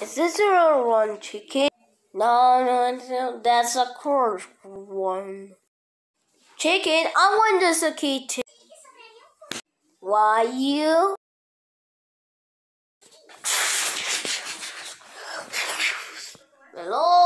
Is this a real one, Chicken? No, no, no, that's a course one. Chicken, I want this a key too. Why you? Hello?